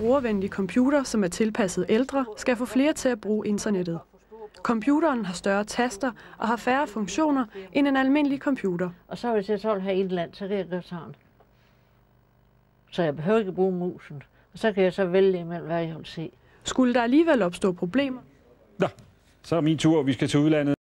brugervenlig computer, som er tilpasset ældre, skal få flere til at bruge internettet. Computeren har større taster og har færre funktioner end en almindelig computer. Og så hvis jeg så vil have et land, så kan jeg godt tage den. Så jeg behøver ikke bruge musen. Og så kan jeg så vælge imellem, hvad jeg vil se. Skulle der alligevel opstå problemer, Nå, så er min tur. Vi skal til udlandet.